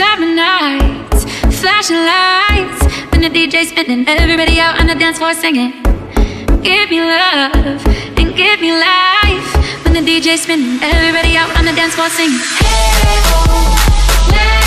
Summer nights, flashing lights. When the DJ's spinning, everybody out on the dance floor singing. Give me love and give me life. When the DJ's spinning, everybody out on the dance floor singing. Hey, oh